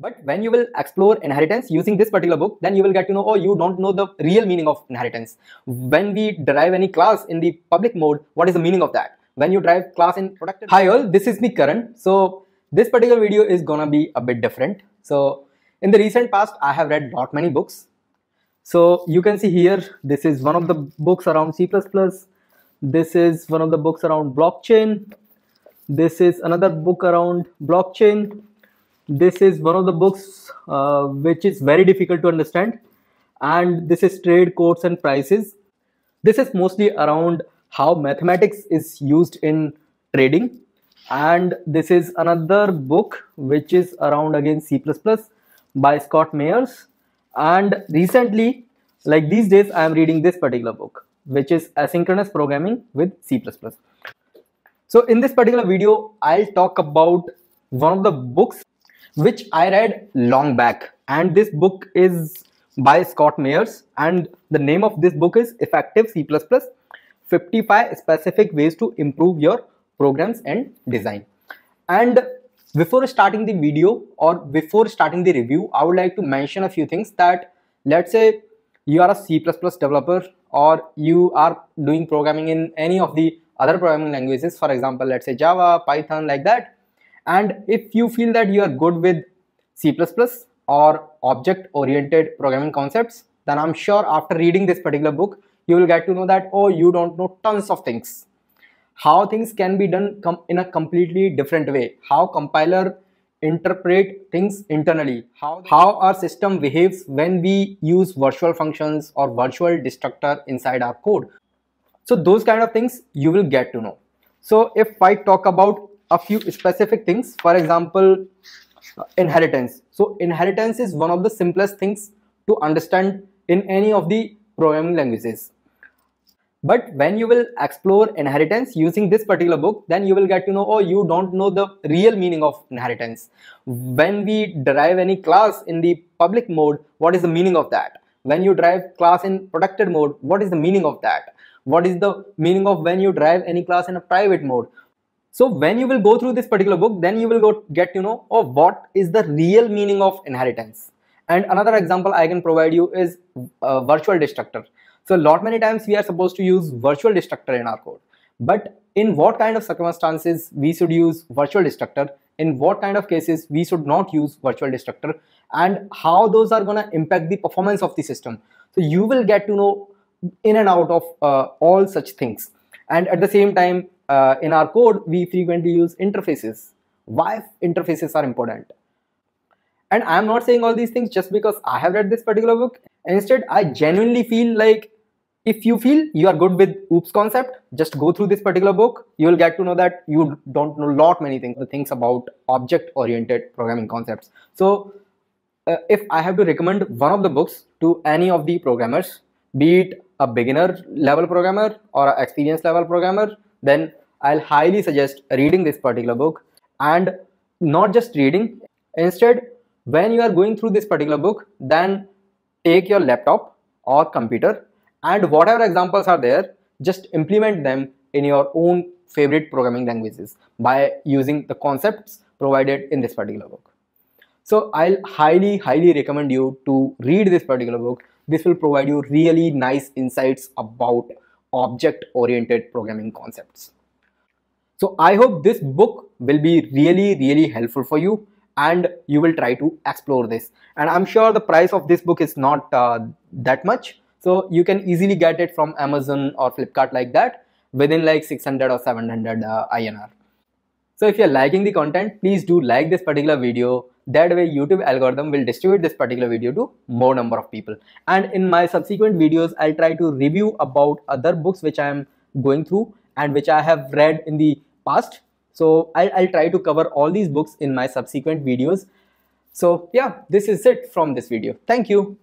But when you will explore inheritance using this particular book, then you will get to know, oh, you don't know the real meaning of inheritance. When we derive any class in the public mode, what is the meaning of that? When you derive class in protected. Hi all, this is me Karan. So this particular video is gonna be a bit different. So in the recent past, I have read lot many books. So you can see here, this is one of the books around C++. This is one of the books around blockchain. This is another book around blockchain this is one of the books uh, which is very difficult to understand and this is trade quotes and prices this is mostly around how mathematics is used in trading and this is another book which is around again C++ by Scott Meyers and recently like these days I am reading this particular book which is asynchronous programming with C++. So in this particular video I'll talk about one of the books which I read long back. And this book is by Scott Meyers. And the name of this book is Effective C++ 55 Specific Ways to Improve Your Programs and Design. And before starting the video or before starting the review, I would like to mention a few things that let's say you are a C++ developer or you are doing programming in any of the other programming languages, for example, let's say Java, Python, like that and if you feel that you are good with C++ or object oriented programming concepts then I'm sure after reading this particular book you will get to know that oh you don't know tons of things. How things can be done in a completely different way. How compiler interpret things internally. How how our system behaves when we use virtual functions or virtual destructor inside our code. So those kind of things you will get to know. So if i talk about a few specific things. For example uh, inheritance. So inheritance is one of the simplest things to understand in any of the programming languages. But when you will explore inheritance using this particular book then you will get to know oh you don't know the real meaning of inheritance. When we derive any class in the public mode what is the meaning of that? When you derive class in protected mode what is the meaning of that? What is the meaning of when you derive any class in a private mode so when you will go through this particular book, then you will go get to know oh, what is the real meaning of inheritance. And another example I can provide you is a virtual destructor. So a lot many times we are supposed to use virtual destructor in our code. But in what kind of circumstances we should use virtual destructor, in what kind of cases we should not use virtual destructor, and how those are going to impact the performance of the system. So you will get to know in and out of uh, all such things. And at the same time, uh, in our code, we frequently use interfaces. Why interfaces are important? And I'm not saying all these things just because I have read this particular book. Instead, I genuinely feel like if you feel you are good with OOPS concept, just go through this particular book. You will get to know that you don't know lot many things, things about object-oriented programming concepts. So uh, if I have to recommend one of the books to any of the programmers, be it a beginner level programmer or an experienced level programmer, then I'll highly suggest reading this particular book and not just reading. Instead, when you are going through this particular book, then take your laptop or computer and whatever examples are there, just implement them in your own favorite programming languages by using the concepts provided in this particular book. So I'll highly, highly recommend you to read this particular book. This will provide you really nice insights about object oriented programming concepts. So I hope this book will be really, really helpful for you and you will try to explore this. And I'm sure the price of this book is not uh, that much. So you can easily get it from Amazon or Flipkart like that within like 600 or 700 uh, INR. So if you're liking the content, please do like this particular video. That way YouTube algorithm will distribute this particular video to more number of people. And in my subsequent videos, I'll try to review about other books which I am going through and which I have read in the past. So I'll, I'll try to cover all these books in my subsequent videos. So yeah, this is it from this video. Thank you.